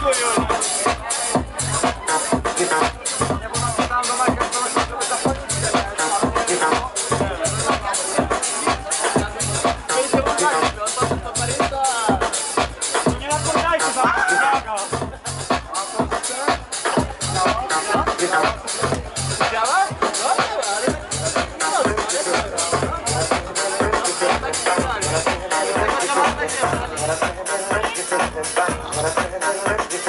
с п а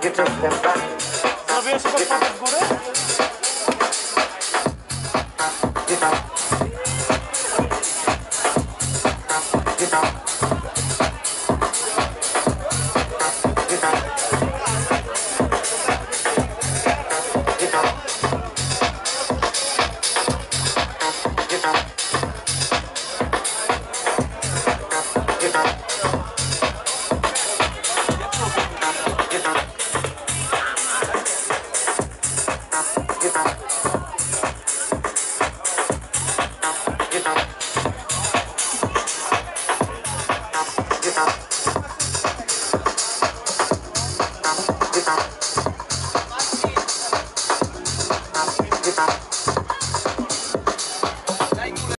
Zrobiłeś pod w górę?